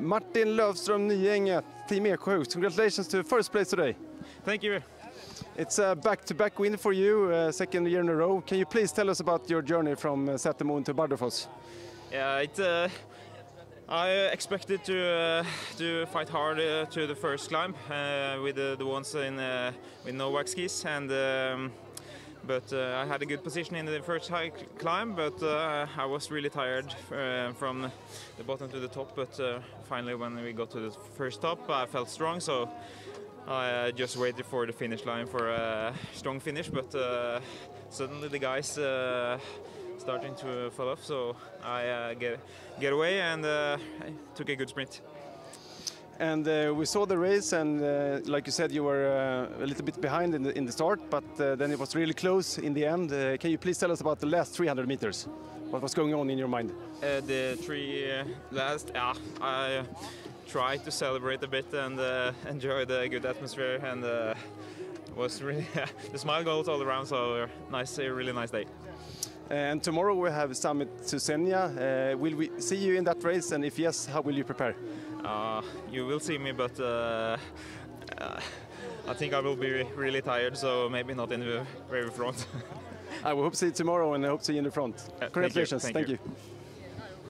Martin Løwstrøm Nyenget, Team Eksjö, congratulations to first place today. Thank you. It's a back-to-back win for you, uh, second year in a row. Can you please tell us about your journey from uh, Setermoen to Bardufoss? Yeah, it, uh, I expected to uh, to fight hard uh, to the first climb uh, with the, the ones in uh, with Novak skis, and um, but uh, I had a good position in the first high climb, but uh, I was really tired uh, from the bottom to the top. But uh, finally, when we got to the first top, I felt strong, so I uh, just waited for the finish line for a strong finish. But uh, suddenly the guys. Starting to fall off, so I get get away and I took a good sprint. And uh, we saw the race, and uh, like you said, you were uh, a little bit behind in the, in the start, but uh, then it was really close in the end. Uh, can you please tell us about the last 300 meters? What was going on in your mind? The three last, I tried to celebrate a bit and enjoy the good atmosphere, and was really the smile goes all around. So nice, a really nice day. And tomorrow we have a Summit to Senja. Uh, will we see you in that race? And if yes, how will you prepare? Uh, you will see me, but uh, I think I will be really tired, so maybe not in the very front. I will hope to see you tomorrow, and I hope to see you in the front. thank you, Congratulations! thank Thank you. you.